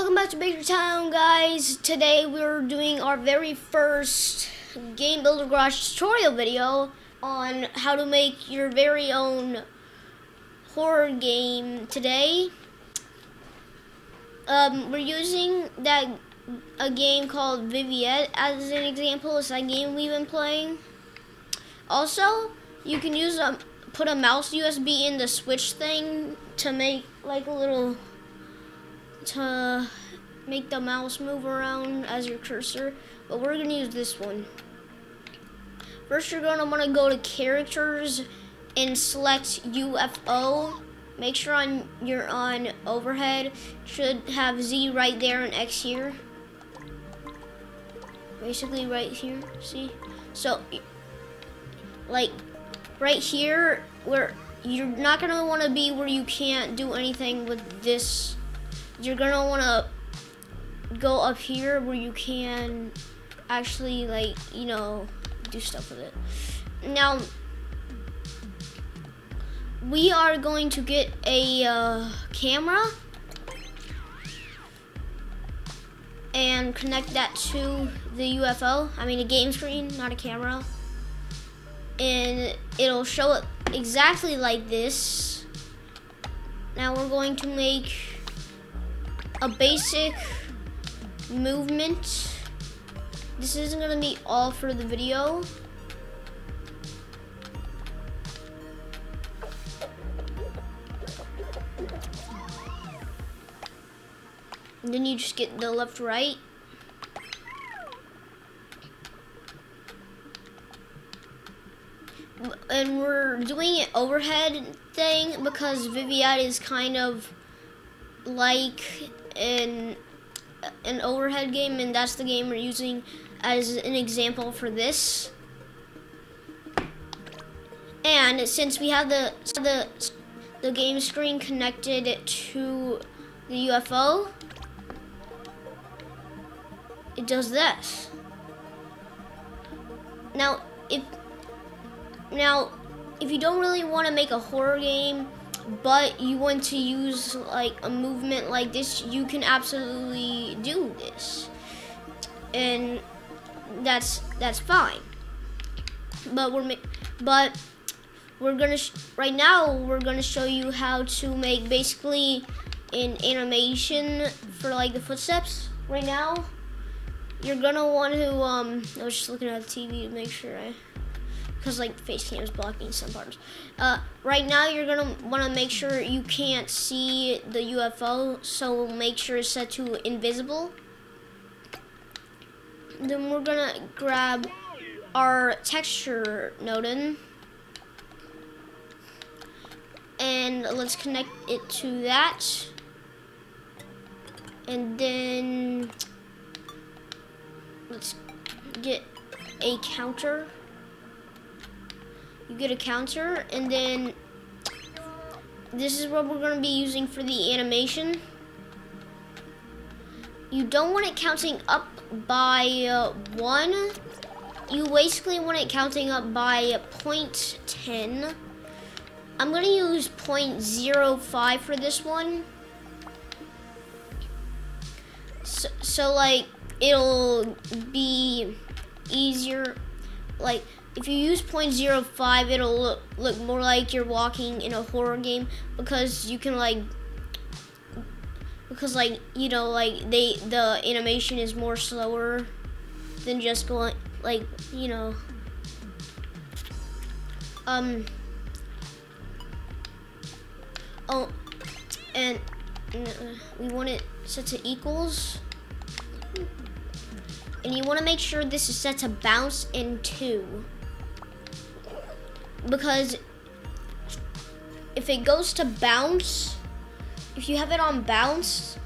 Welcome back to Bakertown, guys. Today we're doing our very first Game Builder Garage tutorial video on how to make your very own horror game today. Um, we're using that a game called Viviette as an example. It's that game we've been playing. Also, you can use a put a mouse USB in the switch thing to make like a little to make the mouse move around as your cursor, but we're gonna use this one. First, you're gonna wanna go to characters and select UFO. Make sure on you're on overhead. Should have Z right there and X here. Basically right here, see? So, like, right here, where you're not gonna wanna be where you can't do anything with this you're gonna want to go up here where you can actually like you know do stuff with it. Now we are going to get a uh, camera and connect that to the UFO I mean a game screen not a camera. And it'll show up exactly like this. Now we're going to make a basic movement. This isn't gonna be all for the video. And then you just get the left right. And we're doing an overhead thing because Viviette is kind of like in an overhead game, and that's the game we're using as an example for this. And since we have the the the game screen connected to the UFO, it does this. Now, if now if you don't really want to make a horror game but you want to use like a movement like this, you can absolutely do this, and that's that's fine. But we're but we're gonna right now we're gonna show you how to make basically an animation for like the footsteps. Right now, you're gonna want to um. I was just looking at the TV to make sure I because like face cam is blocking some parts. Uh, right now you're gonna want to make sure you can't see the UFO, so make sure it's set to invisible. Then we're gonna grab our texture node in. And let's connect it to that. And then let's get a counter you get a counter, and then this is what we're going to be using for the animation. You don't want it counting up by uh, 1. You basically want it counting up by 0.10. I'm going to use 0.05 for this one. So, so, like, it'll be easier. Like, if you use 0.05 it'll look, look more like you're walking in a horror game because you can like because like you know like they the animation is more slower than just going like you know. Um oh and uh, we want it set to equals. And you want to make sure this is set to bounce in two because if it goes to bounce, if you have it on bounce,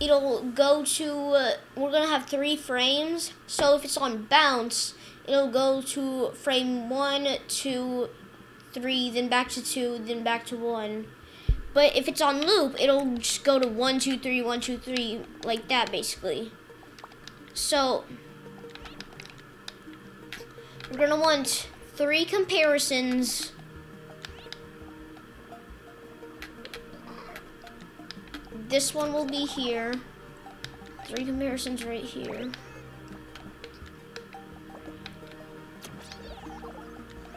it'll go to, uh, we're going to have three frames. So if it's on bounce, it'll go to frame one, two, three, then back to two, then back to one. But if it's on loop, it'll just go to one, two, three, one, two, three, like that basically. So, we're going to want three comparisons. This one will be here. three comparisons right here.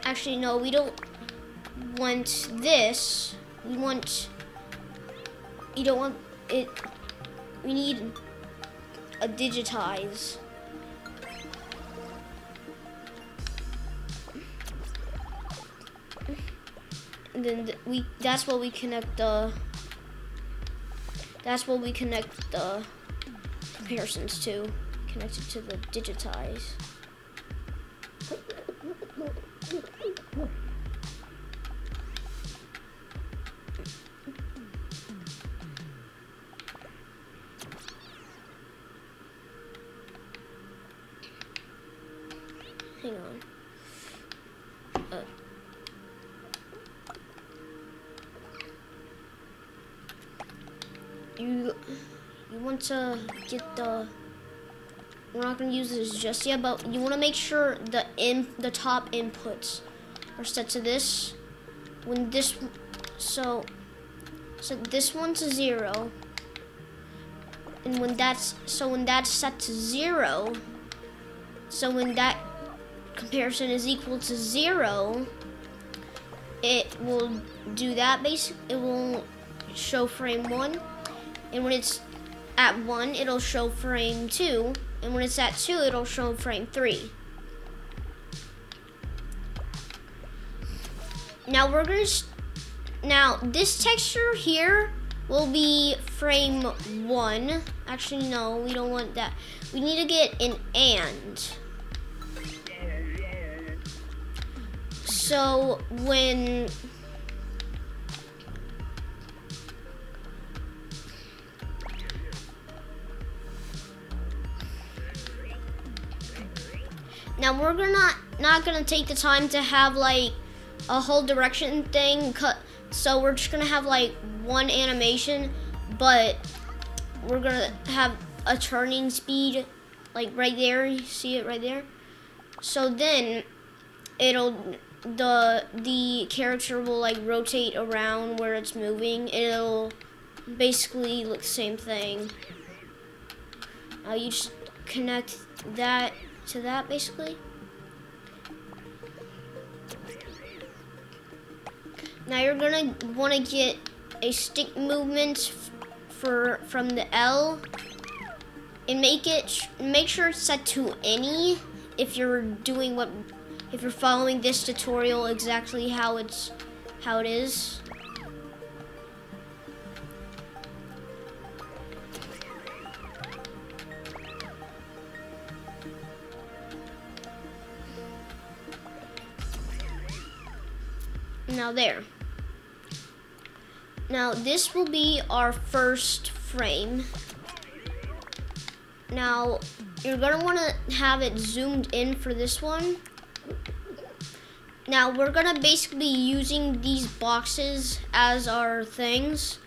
Actually, no, we don't want this. We want, you don't want it, we need a digitize. And then we, that's what we connect the, that's what we connect the comparisons to, connected to the digitize. Get the we're not going to use this just yet, but you want to make sure the in the top inputs are set to this. When this so so this one's a zero. And when that's so when that's set to zero, so when that comparison is equal to zero, it will do that basic it will show frame one. And when it's at one, it'll show frame two. And when it's at two, it'll show frame three. Now we're gonna, now this texture here will be frame one. Actually, no, we don't want that. We need to get an and. So when Now we're gonna not gonna take the time to have like a whole direction thing cut so we're just gonna have like one animation but we're gonna have a turning speed like right there. You see it right there? So then it'll the the character will like rotate around where it's moving. It'll basically look the same thing. Uh, you just connect that to that basically. Now you're gonna want to get a stick movement for from the L and make it make sure it's set to any if you're doing what if you're following this tutorial exactly how it's how it is. Now there. Now this will be our first frame. Now you're gonna wanna have it zoomed in for this one. Now we're gonna basically using these boxes as our things.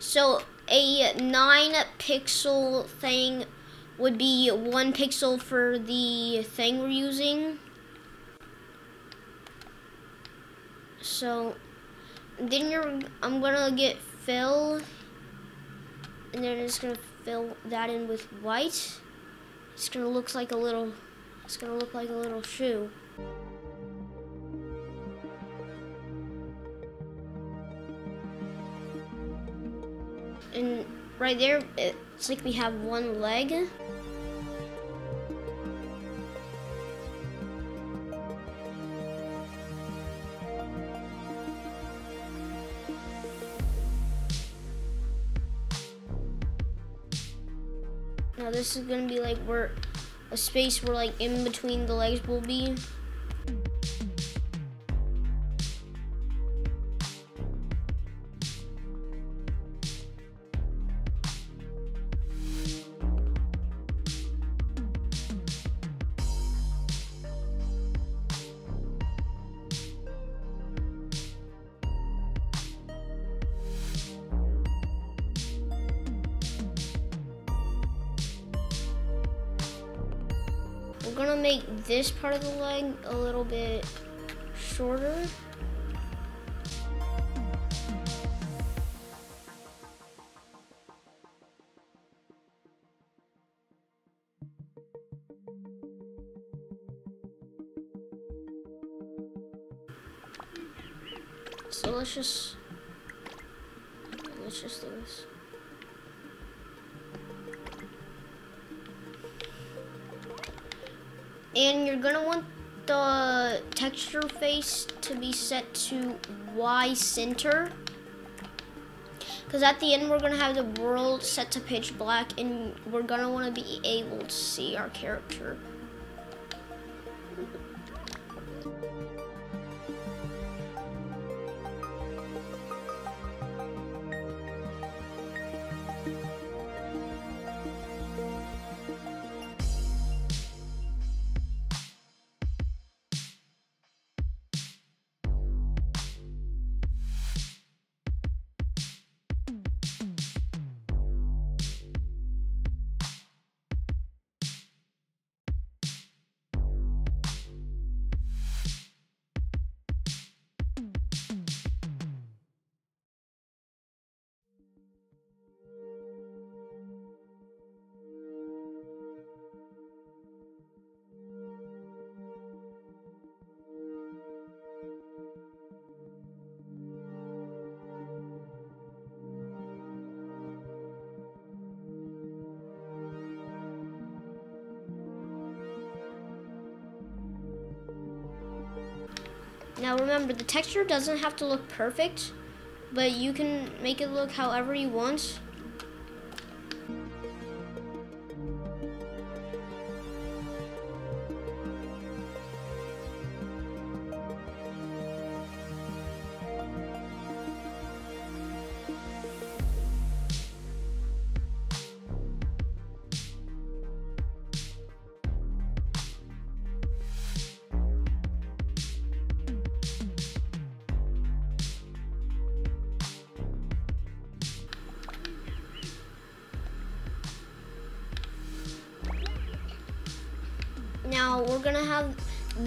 So a nine pixel thing would be one pixel for the thing we're using. So then you're, I'm gonna get fill, and then it's gonna fill that in with white. It's gonna look like a little, it's gonna look like a little shoe. And right there, it's like we have one leg. Now this is gonna be like where a space where like in between the legs will be. gonna make this part of the leg a little bit shorter. So let's just face to be set to Y center. Because at the end, we're going to have the world set to pitch black, and we're going to want to be able to see our character. Now remember, the texture doesn't have to look perfect, but you can make it look however you want.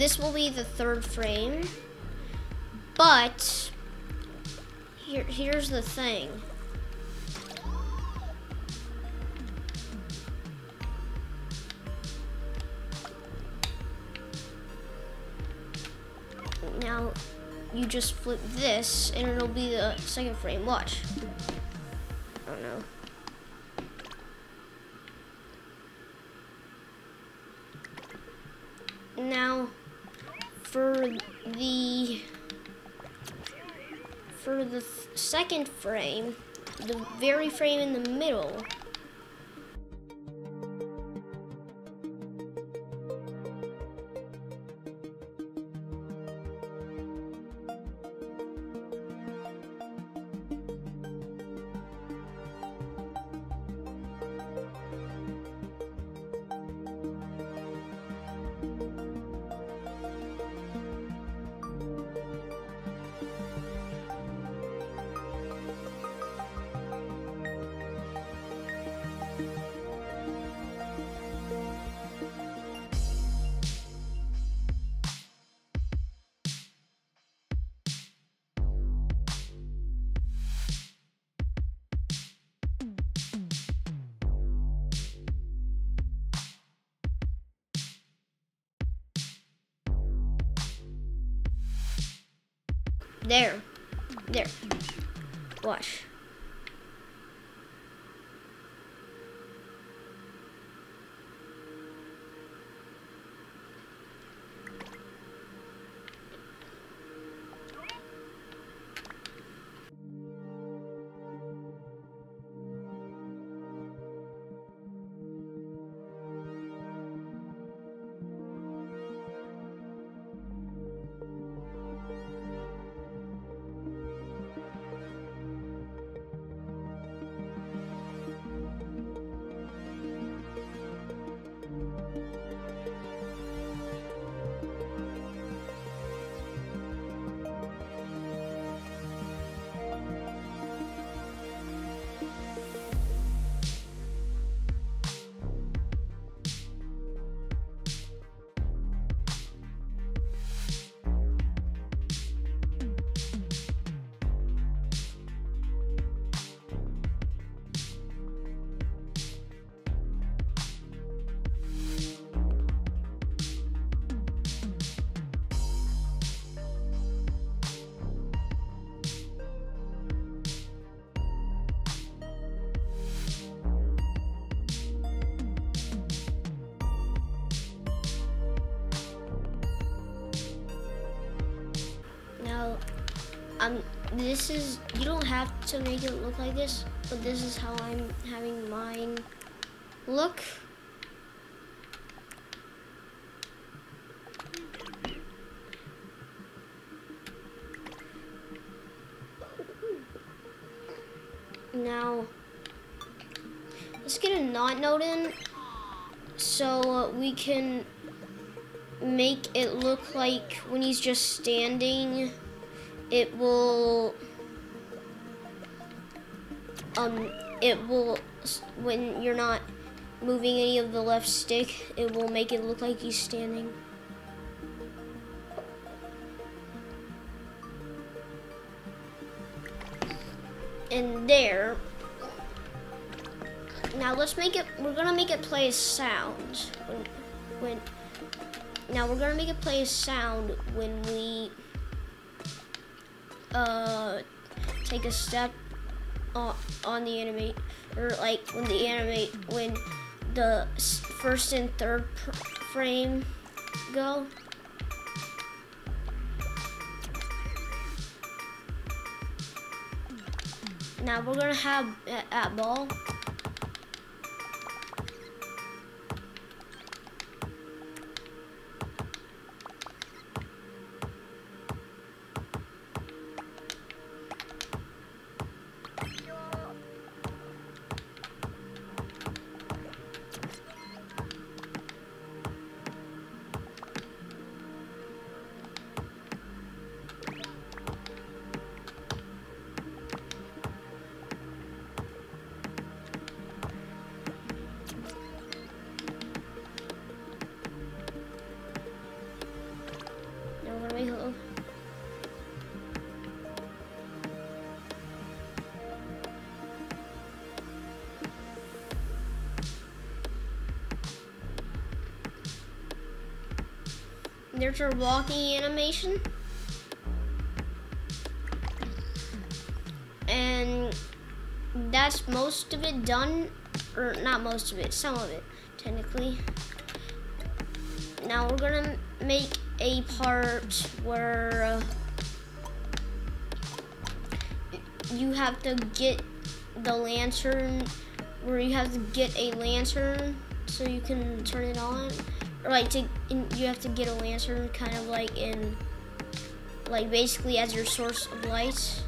This will be the third frame, but here, here's the thing. Now you just flip this and it'll be the second frame. Watch. Oh no. Now, for the for the second frame, the very frame in the middle, There. There. Watch. Um, this is, you don't have to make it look like this, but this is how I'm having mine look. Now, let's get a not node in so we can make it look like when he's just standing, it will, um, it will, when you're not moving any of the left stick, it will make it look like he's standing. And there, now let's make it, we're gonna make it play a sound when, when now we're gonna make it play a sound when we uh, take a step on, on the animate, or like when the animate, when the first and third frame go. Now we're gonna have at ball. Our walking animation. And that's most of it done, or not most of it, some of it, technically. Now we're gonna make a part where uh, you have to get the lantern, where you have to get a lantern so you can turn it on like to in, you have to get a lantern kind of like in like basically as your source of light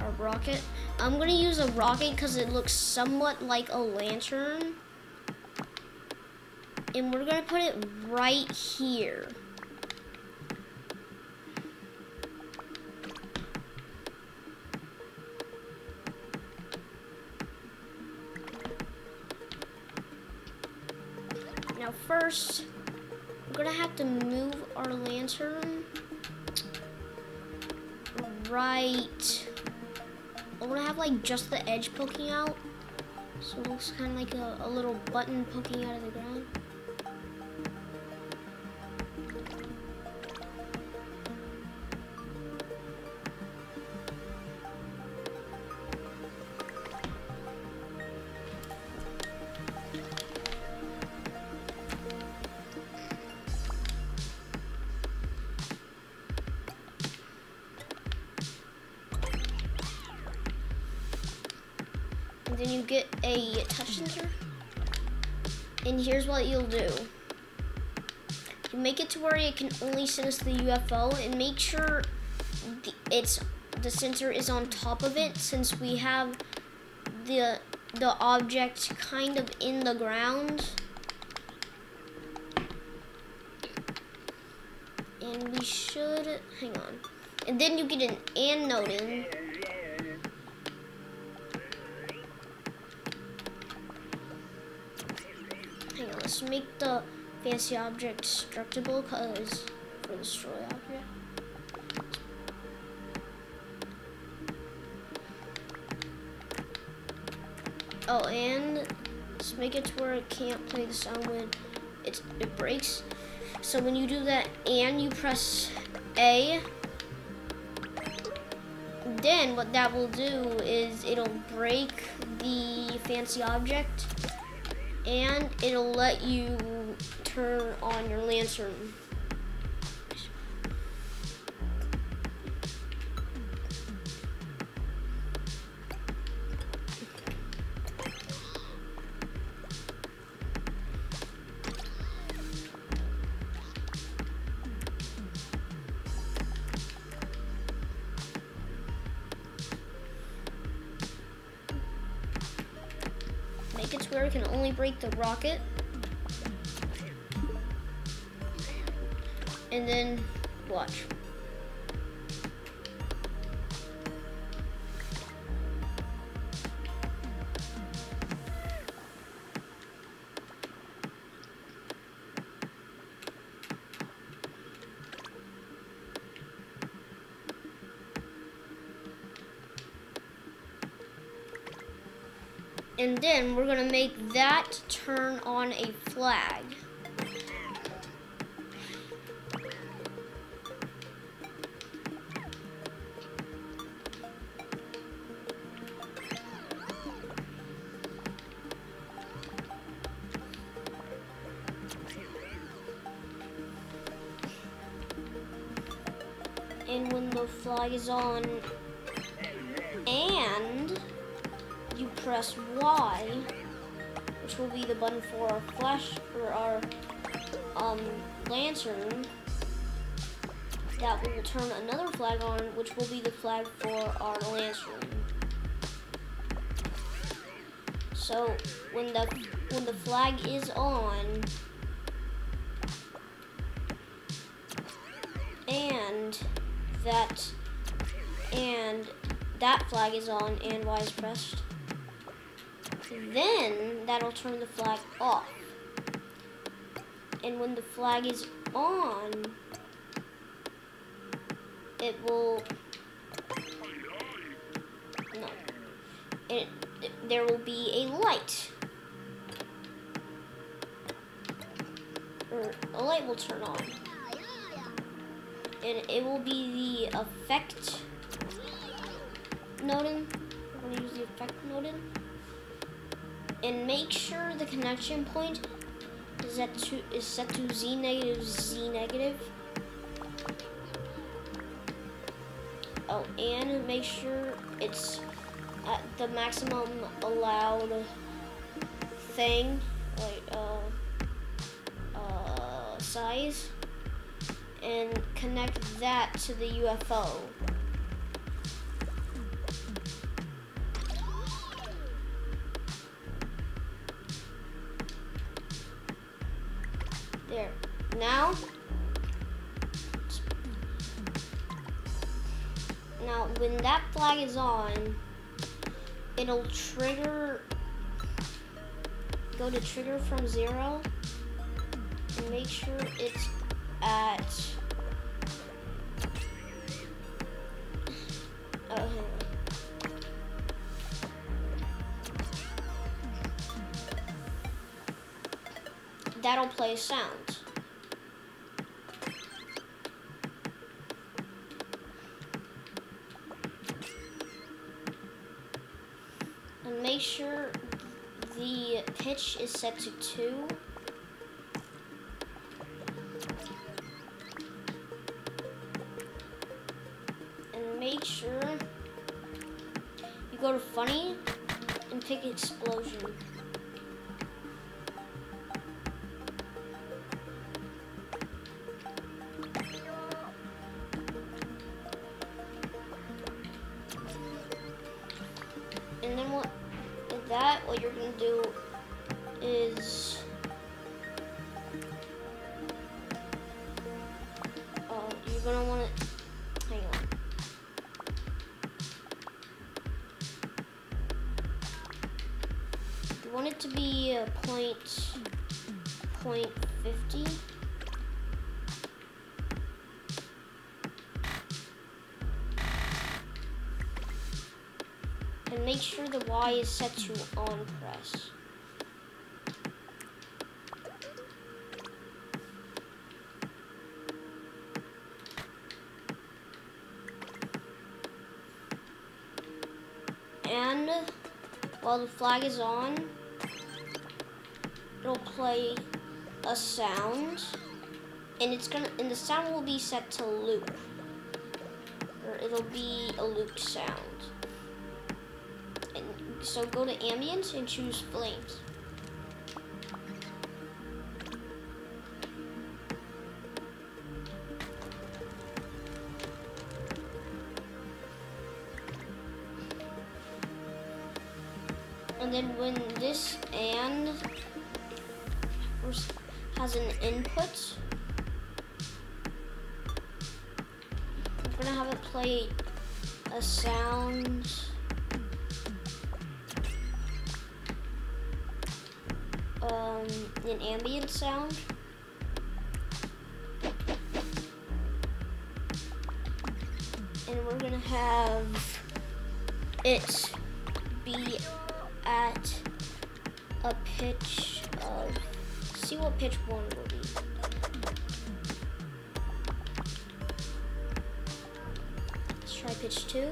a rocket. I'm gonna use a rocket because it looks somewhat like a lantern. And we're gonna put it right here Now first, we're gonna have to move our lantern right. I'm gonna have like just the edge poking out. So it looks kind of like a, a little button poking out of the ground. Can only send us the UFO and make sure the, it's the sensor is on top of it since we have the the object kind of in the ground. And we should, hang on. And then you get an and node in. let's make the fancy object destructible because for destroy object. Oh, and let's make it to where it can't play the sound when it, it breaks. So when you do that and you press A, then what that will do is it'll break the fancy object and it'll let you turn on your lantern. Make it to where we can only break the rocket. And then watch. And then we're gonna make that turn on a flag. Is on and you press Y, which will be the button for our flash for our um, lantern. That will turn another flag on, which will be the flag for our lantern. So when the when the flag is on, and that and that flag is on and Y is pressed, then that'll turn the flag off. And when the flag is on, it will, no, it, it, there will be a light. Or a light will turn on. And it will be the effect node in. We're going to use the effect node in and make sure the connection point is set to is set to z negative z negative. Oh, and make sure it's at the maximum allowed thing, like uh, uh, size, and connect that to the UFO. Now, now when that flag is on, it'll trigger, go to trigger from zero, and make sure it's at, oh, that'll play sound. Sure the pitch is set to 2. Be a point point fifty and make sure the Y is set to on press. And while the flag is on, play a sound and it's gonna and the sound will be set to loop or it'll be a loop sound And so go to ambient and choose flames. And then when this and has an input, we're gonna have it play a sound. Um, an ambient sound. And we're gonna have it be at a pitch see what pitch one will be. Let's try pitch two.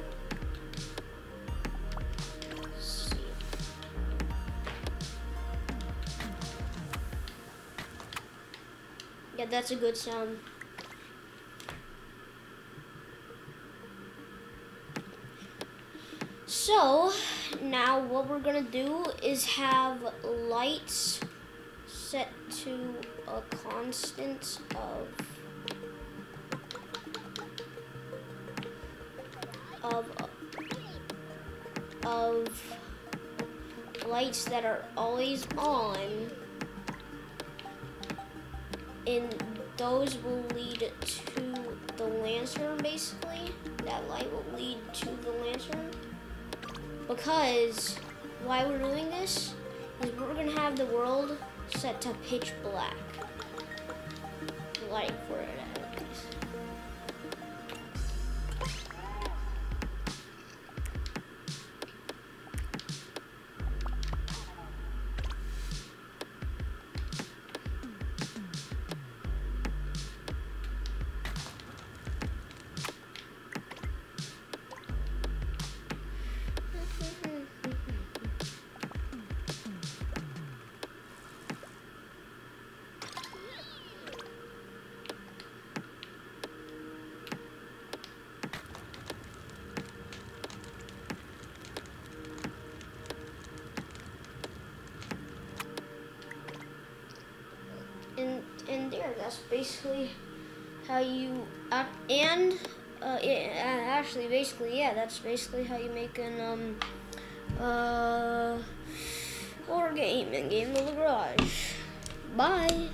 Yeah, that's a good sound. So, now what we're gonna do is have lights set to a constant of of of lights that are always on. And those will lead to the lantern basically. That light will lead to the lantern. Because why we're doing this is we're gonna have the world set to pitch black. Light that's basically how you uh, and uh, yeah, actually basically yeah that's basically how you make an um uh horror game in Game Builder Garage. Bye